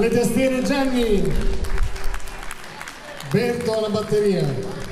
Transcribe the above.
Alle tastiere Gianni. Berto alla batteria.